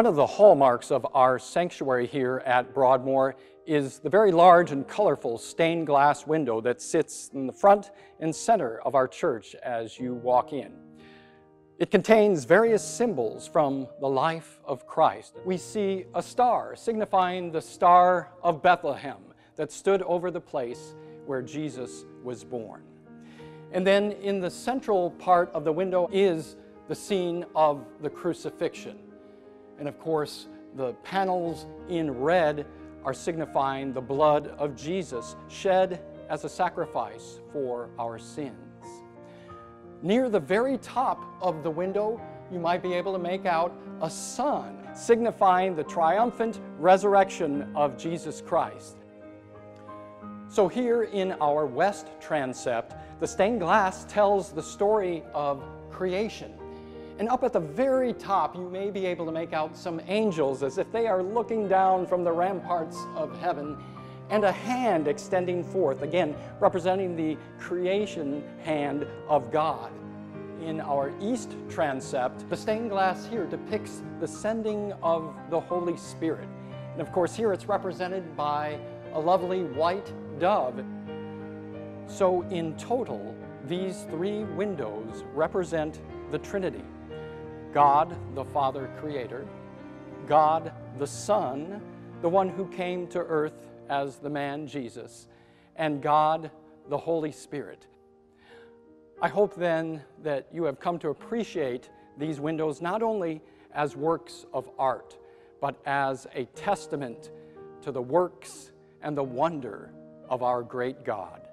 One of the hallmarks of our sanctuary here at Broadmoor is the very large and colorful stained glass window that sits in the front and center of our church as you walk in. It contains various symbols from the life of Christ. We see a star signifying the Star of Bethlehem that stood over the place where Jesus was born. And then in the central part of the window is the scene of the crucifixion. And of course, the panels in red are signifying the blood of Jesus shed as a sacrifice for our sins. Near the very top of the window, you might be able to make out a sun signifying the triumphant resurrection of Jesus Christ. So here in our west transept, the stained glass tells the story of creation and up at the very top, you may be able to make out some angels as if they are looking down from the ramparts of heaven, and a hand extending forth, again, representing the creation hand of God. In our east transept, the stained glass here depicts the sending of the Holy Spirit. And of course, here it's represented by a lovely white dove. So, in total, these three windows represent the Trinity. God the Father Creator, God the Son, the one who came to earth as the man Jesus, and God the Holy Spirit. I hope then that you have come to appreciate these windows not only as works of art, but as a testament to the works and the wonder of our great God.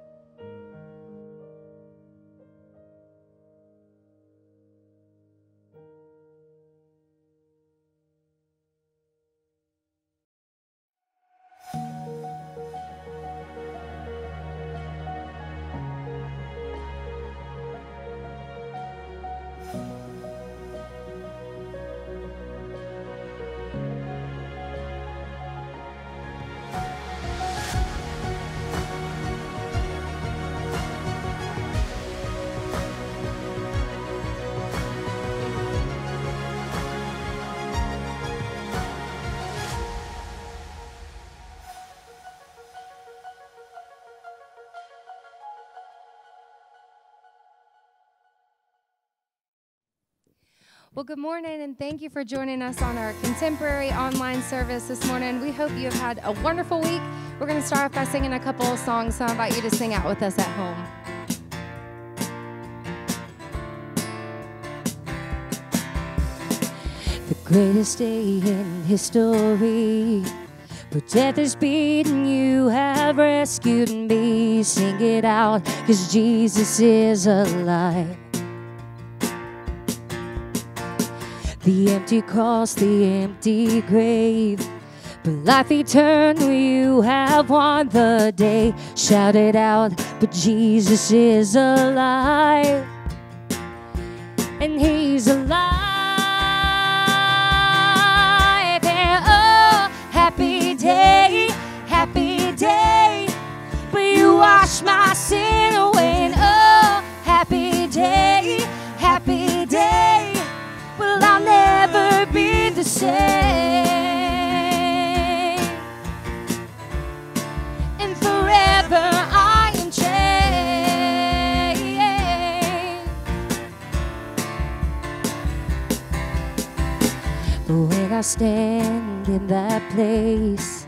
Well, good morning, and thank you for joining us on our contemporary online service this morning. We hope you have had a wonderful week. We're going to start off by singing a couple of songs, so I invite you to sing out with us at home. The greatest day in history. But death is beaten, you have rescued me. Sing it out, cause Jesus is alive. The empty cross, the empty grave. But life eternal, you have won the day. Shout it out, but Jesus is alive. And he's alive. And oh, happy day, happy day. But you wash my sin away. Stand in that place,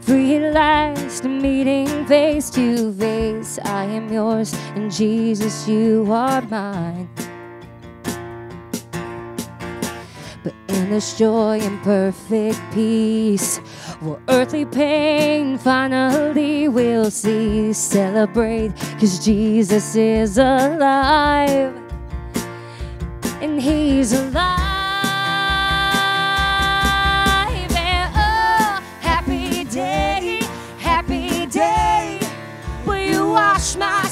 free at last, meeting face to face, I am yours, and Jesus, you are mine. but in this joy and perfect peace. Well, earthly pain finally will cease. Celebrate, cause Jesus is alive, and He's alive. smile. my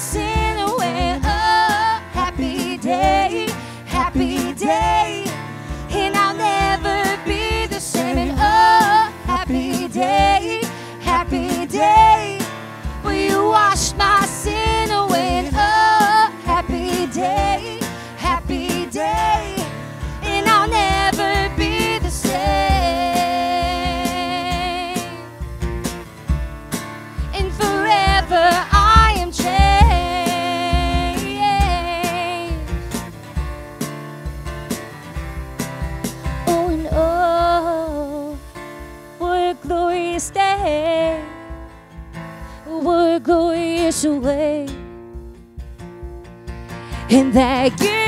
And that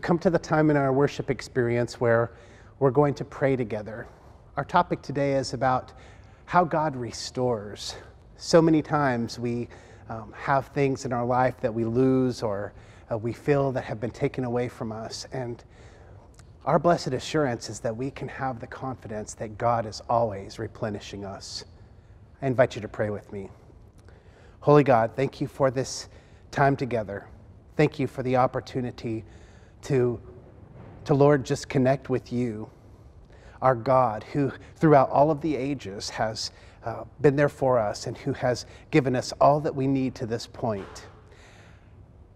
We've come to the time in our worship experience where we're going to pray together. Our topic today is about how God restores. So many times we um, have things in our life that we lose or uh, we feel that have been taken away from us. And our blessed assurance is that we can have the confidence that God is always replenishing us. I invite you to pray with me. Holy God, thank you for this time together. Thank you for the opportunity to, to Lord, just connect with you, our God, who throughout all of the ages has uh, been there for us and who has given us all that we need to this point.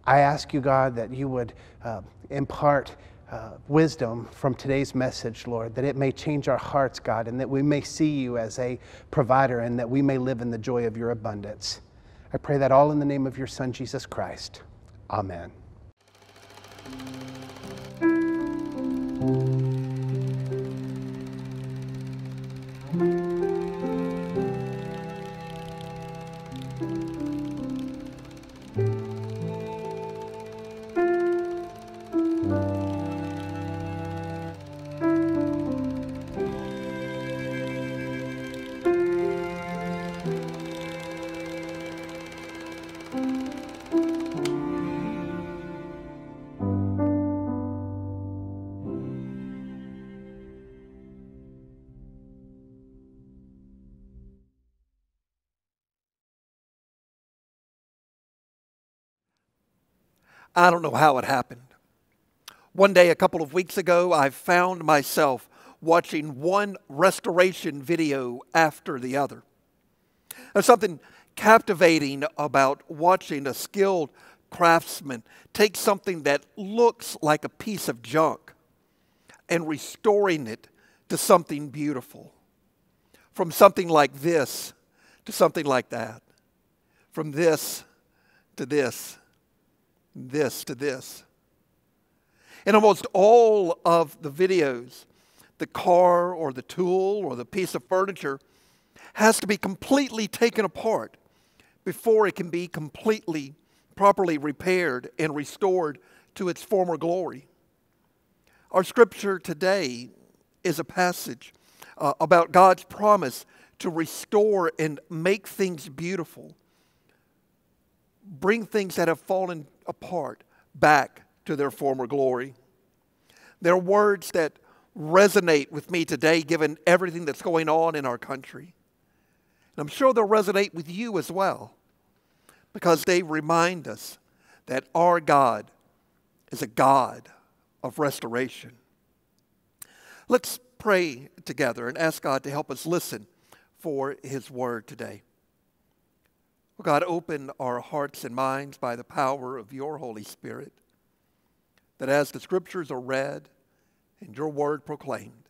I ask you, God, that you would uh, impart uh, wisdom from today's message, Lord, that it may change our hearts, God, and that we may see you as a provider and that we may live in the joy of your abundance. I pray that all in the name of your Son, Jesus Christ. Amen. I don't know how it happened. One day, a couple of weeks ago, I found myself watching one restoration video after the other. There's something captivating about watching a skilled craftsman take something that looks like a piece of junk and restoring it to something beautiful. From something like this to something like that. From this to this this to this. In almost all of the videos, the car or the tool or the piece of furniture has to be completely taken apart before it can be completely, properly repaired and restored to its former glory. Our scripture today is a passage uh, about God's promise to restore and make things beautiful, bring things that have fallen apart back to their former glory. They're words that resonate with me today, given everything that's going on in our country. And I'm sure they'll resonate with you as well, because they remind us that our God is a God of restoration. Let's pray together and ask God to help us listen for His word today. Oh God, open our hearts and minds by the power of your Holy Spirit, that as the scriptures are read and your word proclaimed,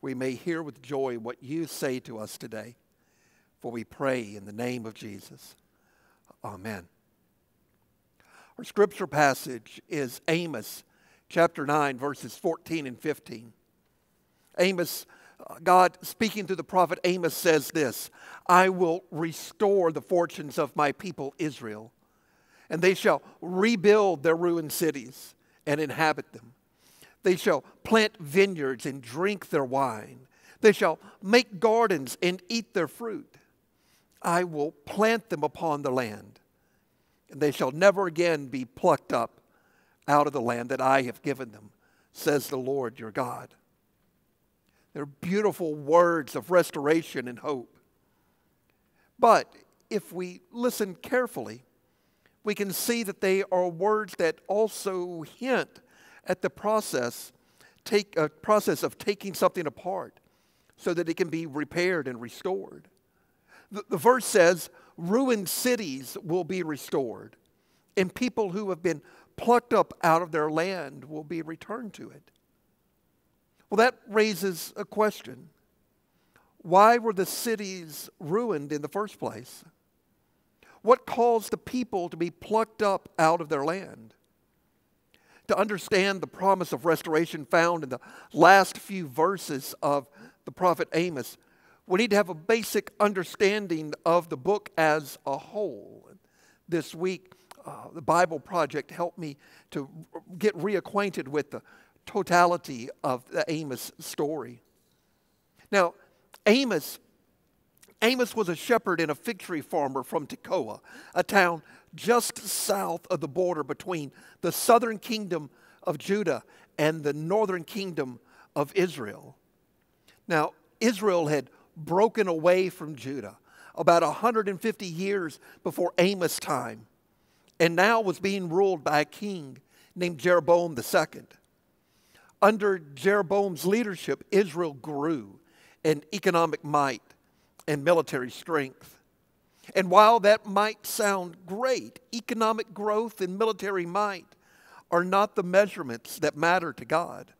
we may hear with joy what you say to us today. For we pray in the name of Jesus. Amen. Our scripture passage is Amos chapter 9, verses 14 and 15. Amos God, speaking through the prophet Amos, says this I will restore the fortunes of my people Israel, and they shall rebuild their ruined cities and inhabit them. They shall plant vineyards and drink their wine. They shall make gardens and eat their fruit. I will plant them upon the land, and they shall never again be plucked up out of the land that I have given them, says the Lord your God. They're beautiful words of restoration and hope. But if we listen carefully, we can see that they are words that also hint at the process, take a process of taking something apart so that it can be repaired and restored. The, the verse says, ruined cities will be restored, and people who have been plucked up out of their land will be returned to it. Well, that raises a question. Why were the cities ruined in the first place? What caused the people to be plucked up out of their land? To understand the promise of restoration found in the last few verses of the prophet Amos, we need to have a basic understanding of the book as a whole. this week, uh, the Bible Project helped me to get reacquainted with the totality of the Amos story. Now, Amos, Amos was a shepherd and a fig tree farmer from Tekoa, a town just south of the border between the southern kingdom of Judah and the northern kingdom of Israel. Now, Israel had broken away from Judah about 150 years before Amos' time, and now was being ruled by a king named Jeroboam II. Under Jeroboam's leadership, Israel grew in economic might and military strength. And while that might sound great, economic growth and military might are not the measurements that matter to God.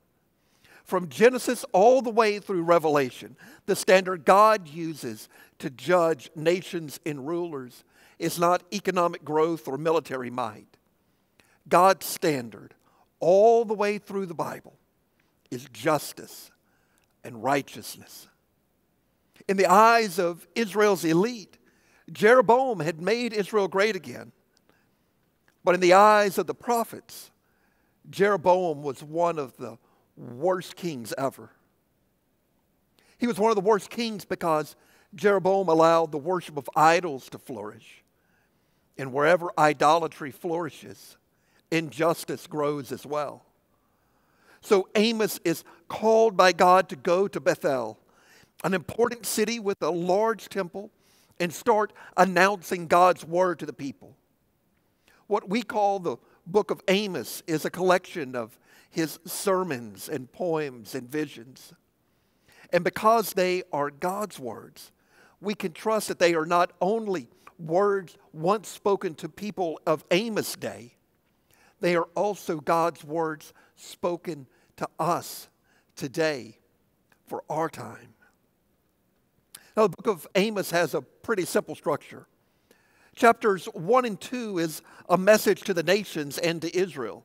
From Genesis all the way through Revelation, the standard God uses to judge nations and rulers is not economic growth or military might. God's standard all the way through the Bible is justice and righteousness. In the eyes of Israel's elite, Jeroboam had made Israel great again. But in the eyes of the prophets, Jeroboam was one of the worst kings ever. He was one of the worst kings because Jeroboam allowed the worship of idols to flourish. And wherever idolatry flourishes, injustice grows as well. So Amos is called by God to go to Bethel, an important city with a large temple, and start announcing God's word to the people. What we call the book of Amos is a collection of his sermons and poems and visions. And because they are God's words, we can trust that they are not only words once spoken to people of Amos' day, they are also God's words spoken to us today for our time. Now, the book of Amos has a pretty simple structure. Chapters 1 and 2 is a message to the nations and to Israel.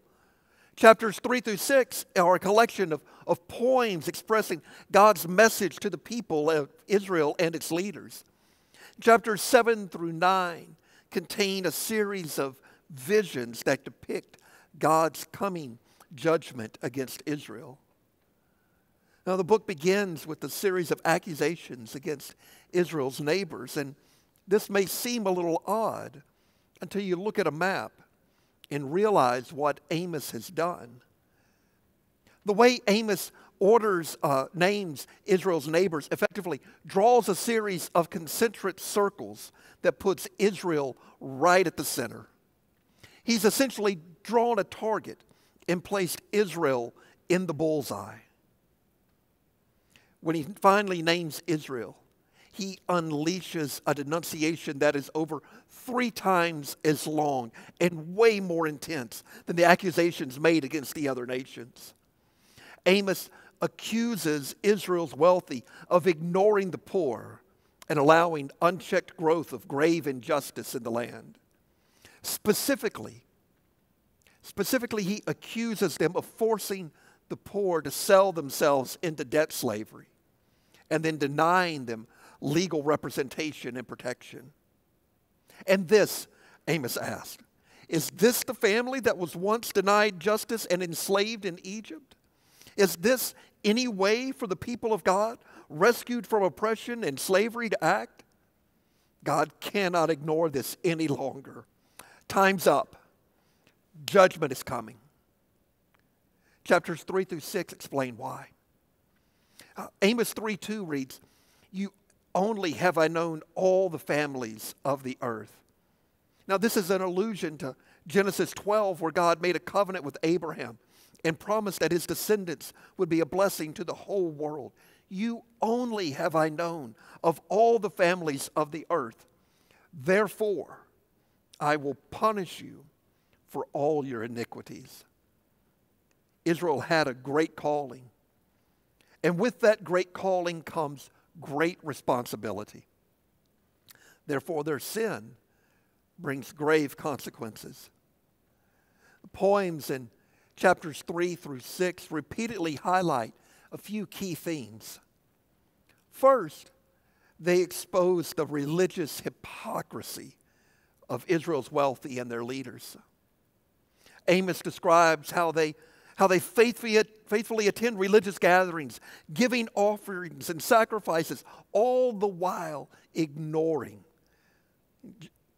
Chapters 3 through 6 are a collection of, of poems expressing God's message to the people of Israel and its leaders. Chapters 7 through 9 contain a series of visions that depict God's coming judgment against Israel. Now, the book begins with a series of accusations against Israel's neighbors, and this may seem a little odd until you look at a map and realize what Amos has done. The way Amos orders, uh, names Israel's neighbors effectively draws a series of concentric circles that puts Israel right at the center. He's essentially drawn a target and placed Israel in the bullseye. When he finally names Israel, he unleashes a denunciation that is over three times as long and way more intense than the accusations made against the other nations. Amos accuses Israel's wealthy of ignoring the poor and allowing unchecked growth of grave injustice in the land. Specifically, specifically he accuses them of forcing the poor to sell themselves into debt slavery and then denying them legal representation and protection. And this, Amos asked, is this the family that was once denied justice and enslaved in Egypt? Is this any way for the people of God, rescued from oppression and slavery, to act? God cannot ignore this any longer. Time's up. Judgment is coming. Chapters 3 through 6 explain why. Uh, Amos 3 2 reads, You only have I known all the families of the earth. Now, this is an allusion to Genesis 12, where God made a covenant with Abraham and promised that his descendants would be a blessing to the whole world. You only have I known of all the families of the earth. Therefore, I will punish you for all your iniquities. Israel had a great calling. And with that great calling comes great responsibility. Therefore, their sin brings grave consequences. The poems in chapters 3 through 6 repeatedly highlight a few key themes. First, they expose the religious hypocrisy of Israel's wealthy and their leaders. Amos describes how they, how they faithfully, faithfully attend religious gatherings, giving offerings and sacrifices, all the while ignoring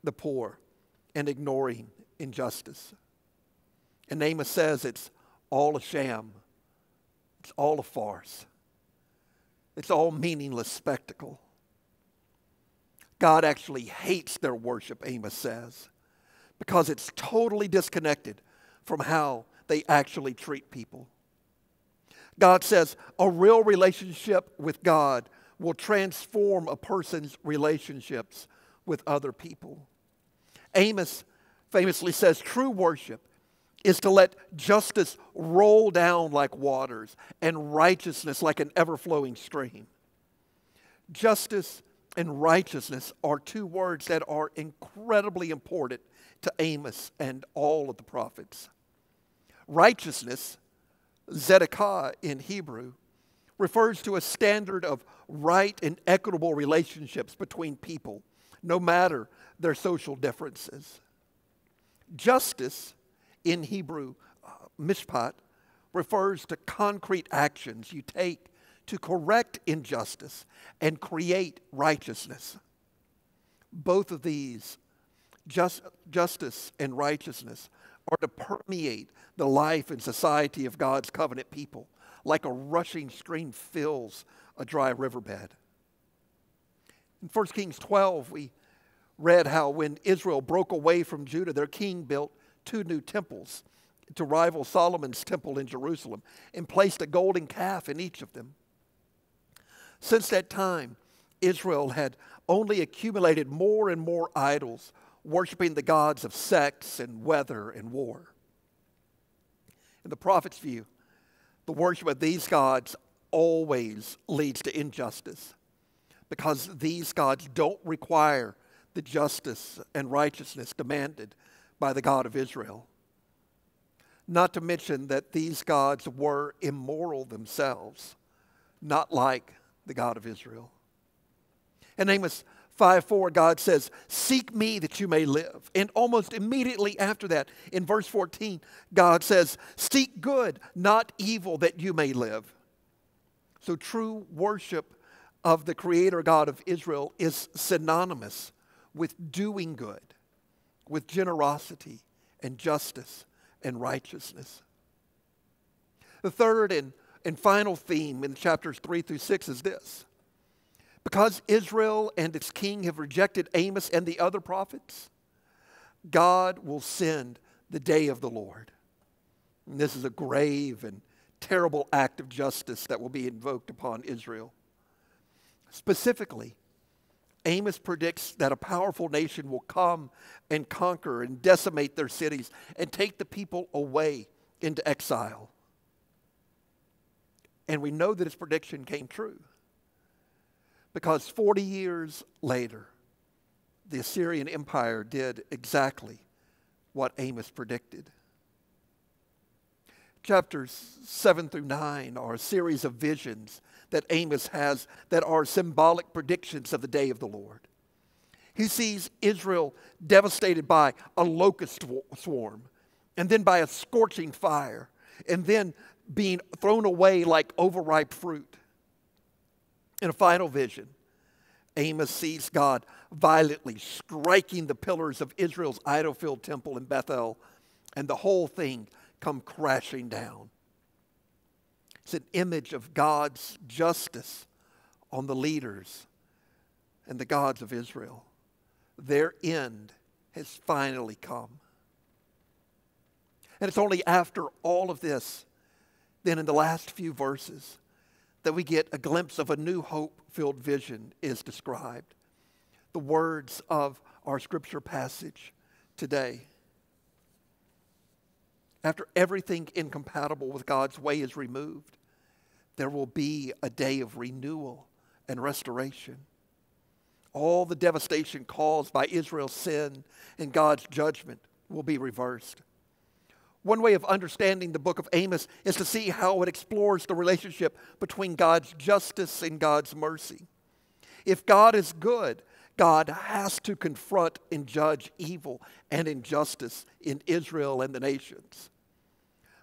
the poor and ignoring injustice. And Amos says it's all a sham, it's all a farce, it's all meaningless spectacle. God actually hates their worship, Amos says, because it's totally disconnected from how they actually treat people. God says a real relationship with God will transform a person's relationships with other people. Amos famously says true worship is to let justice roll down like waters and righteousness like an ever flowing stream. Justice and righteousness are two words that are incredibly important to Amos and all of the prophets. Righteousness, tzedakah in Hebrew, refers to a standard of right and equitable relationships between people, no matter their social differences. Justice in Hebrew, uh, mishpat, refers to concrete actions you take to correct injustice and create righteousness. Both of these, just, justice and righteousness, are to permeate the life and society of God's covenant people like a rushing stream fills a dry riverbed. In 1 Kings 12, we read how when Israel broke away from Judah, their king built two new temples to rival Solomon's temple in Jerusalem and placed a golden calf in each of them. Since that time, Israel had only accumulated more and more idols, worshiping the gods of sex and weather and war. In the prophet's view, the worship of these gods always leads to injustice because these gods don't require the justice and righteousness demanded by the God of Israel. Not to mention that these gods were immoral themselves, not like the God of Israel. In Amos 5 4, God says, Seek me that you may live. And almost immediately after that, in verse 14, God says, Seek good, not evil, that you may live. So true worship of the Creator God of Israel is synonymous with doing good, with generosity and justice and righteousness. The third and, and final theme in chapters 3 through 6 is this because Israel and its king have rejected Amos and the other prophets, God will send the day of the Lord. And this is a grave and terrible act of justice that will be invoked upon Israel. Specifically, Amos predicts that a powerful nation will come and conquer and decimate their cities and take the people away into exile. And we know that his prediction came true. Because 40 years later, the Assyrian Empire did exactly what Amos predicted. Chapters 7 through 9 are a series of visions that Amos has that are symbolic predictions of the day of the Lord. He sees Israel devastated by a locust swarm, and then by a scorching fire, and then being thrown away like overripe fruit. In a final vision, Amos sees God violently striking the pillars of Israel's idol filled temple in Bethel, and the whole thing come crashing down. It's an image of God's justice on the leaders and the gods of Israel. Their end has finally come. And it's only after all of this, then in the last few verses, that we get a glimpse of a new hope filled vision is described. The words of our scripture passage today. After everything incompatible with God's way is removed, there will be a day of renewal and restoration. All the devastation caused by Israel's sin and God's judgment will be reversed. One way of understanding the book of Amos is to see how it explores the relationship between God's justice and God's mercy. If God is good, God has to confront and judge evil and injustice in Israel and the nations.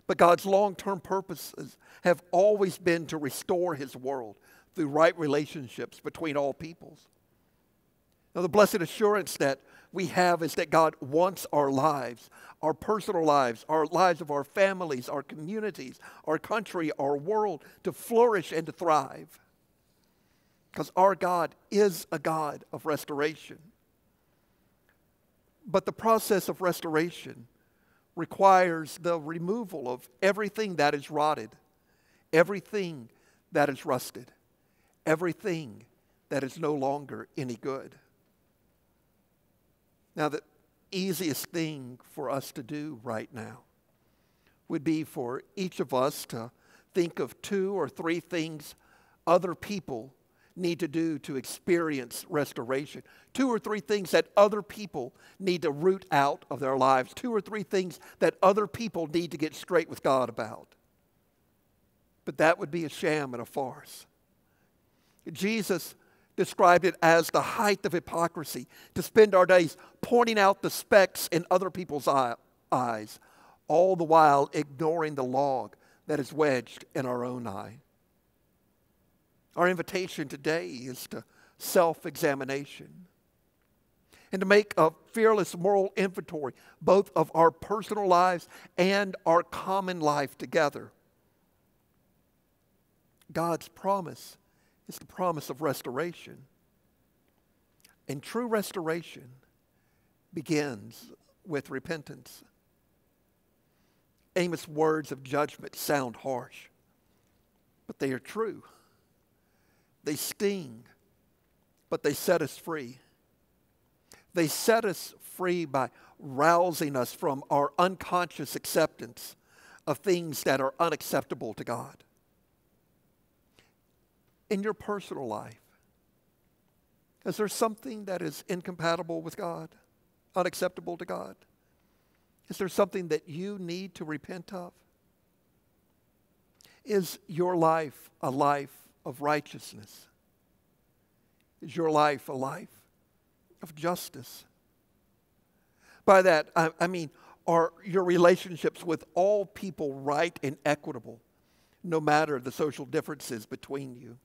But God's long term purposes have always been to restore his world through right relationships between all peoples. Now, the blessed assurance that we have is that God wants our lives, our personal lives, our lives of our families, our communities, our country, our world to flourish and to thrive. Because our God is a God of restoration. But the process of restoration requires the removal of everything that is rotted, everything that is rusted, everything that is no longer any good. Now, the easiest thing for us to do right now would be for each of us to think of two or three things other people need to do to experience restoration. Two or three things that other people need to root out of their lives. Two or three things that other people need to get straight with God about. But that would be a sham and a farce. Jesus described it as the height of hypocrisy to spend our days pointing out the specks in other people's eyes, all the while ignoring the log that is wedged in our own eye. Our invitation today is to self examination and to make a fearless moral inventory both of our personal lives and our common life together. God's promise is the promise of restoration. And true restoration begins with repentance. Amos' words of judgment sound harsh, but they are true. They sting, but they set us free. They set us free by rousing us from our unconscious acceptance of things that are unacceptable to God. In your personal life, is there something that is incompatible with God, unacceptable to God? Is there something that you need to repent of? Is your life a life of righteousness? Is your life a life of justice? By that, I, I mean, are your relationships with all people right and equitable, no matter the social differences between you?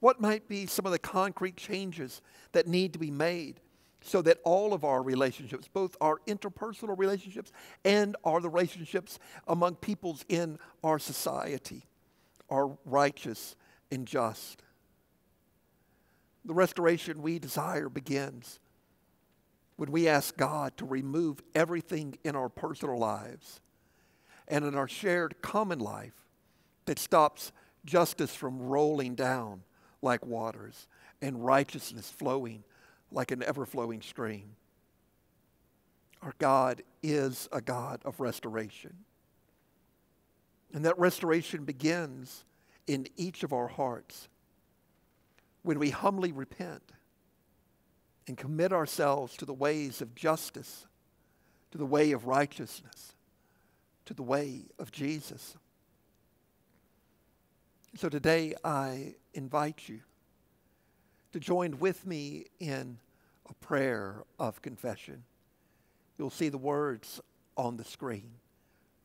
What might be some of the concrete changes that need to be made so that all of our relationships, both our interpersonal relationships and our the relationships among peoples in our society, are righteous and just. The restoration we desire begins when we ask God to remove everything in our personal lives and in our shared common life that stops justice from rolling down like waters and righteousness flowing like an ever flowing stream. Our God is a God of restoration. And that restoration begins in each of our hearts when we humbly repent and commit ourselves to the ways of justice, to the way of righteousness, to the way of Jesus. So today I invite you to join with me in a prayer of confession. You'll see the words on the screen.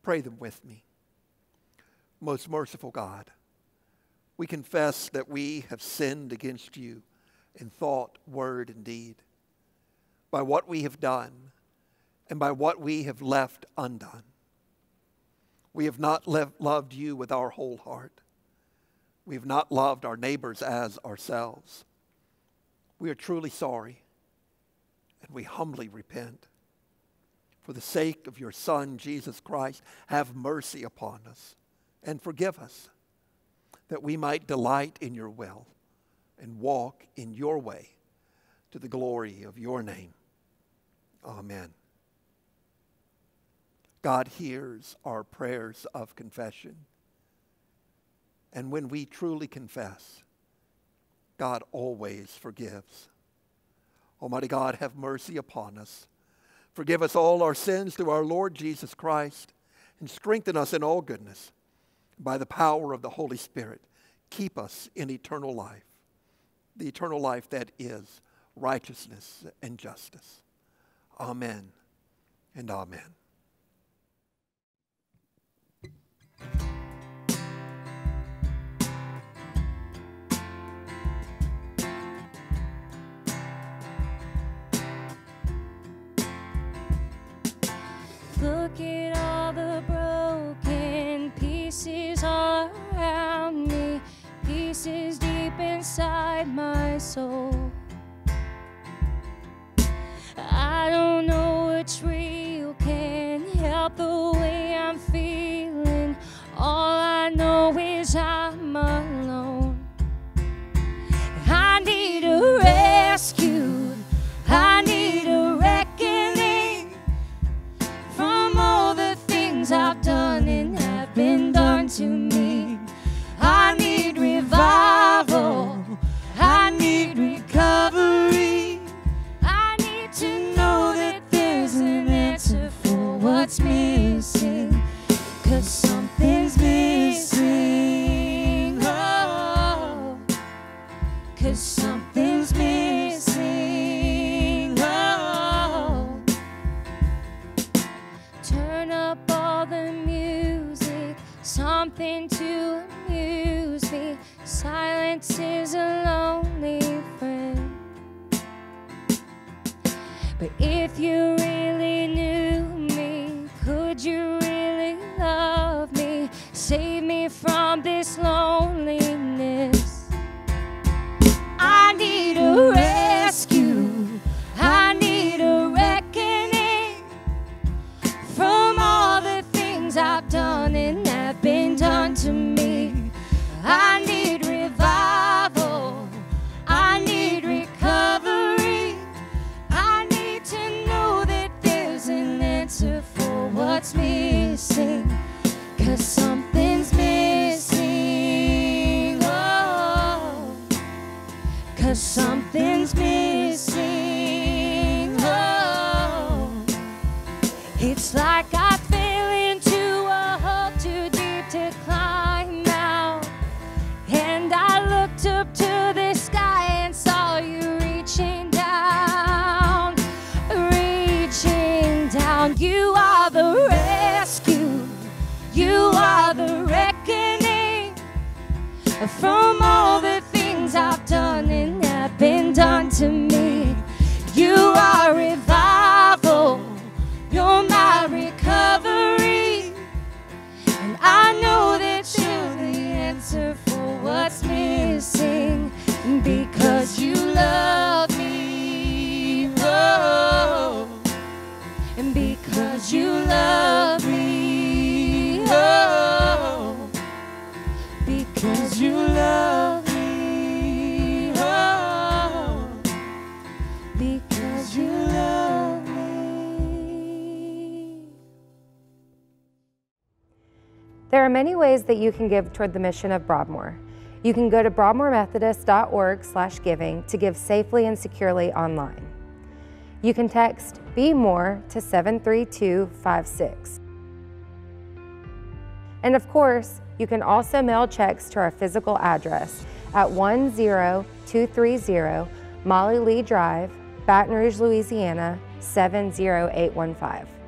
Pray them with me. Most merciful God, we confess that we have sinned against you in thought, word, and deed, by what we have done and by what we have left undone. We have not loved you with our whole heart. We have not loved our neighbors as ourselves. We are truly sorry and we humbly repent. For the sake of your Son, Jesus Christ, have mercy upon us and forgive us, that we might delight in your will and walk in your way to the glory of your name. Amen. God hears our prayers of confession. And when we truly confess, God always forgives. Almighty God, have mercy upon us. Forgive us all our sins through our Lord Jesus Christ, and strengthen us in all goodness. By the power of the Holy Spirit, keep us in eternal life, the eternal life that is righteousness and justice. Amen and amen. pieces around me, pieces deep inside my soul. I don't know which real can help the way I'm feeling. All I know is I'm There are many ways that you can give toward the mission of Broadmoor. You can go to broadmoormethodist.org giving to give safely and securely online. You can text Be More to 73256. And of course, you can also mail checks to our physical address at 10230 Mollylea Drive, Baton Rouge, Louisiana 70815.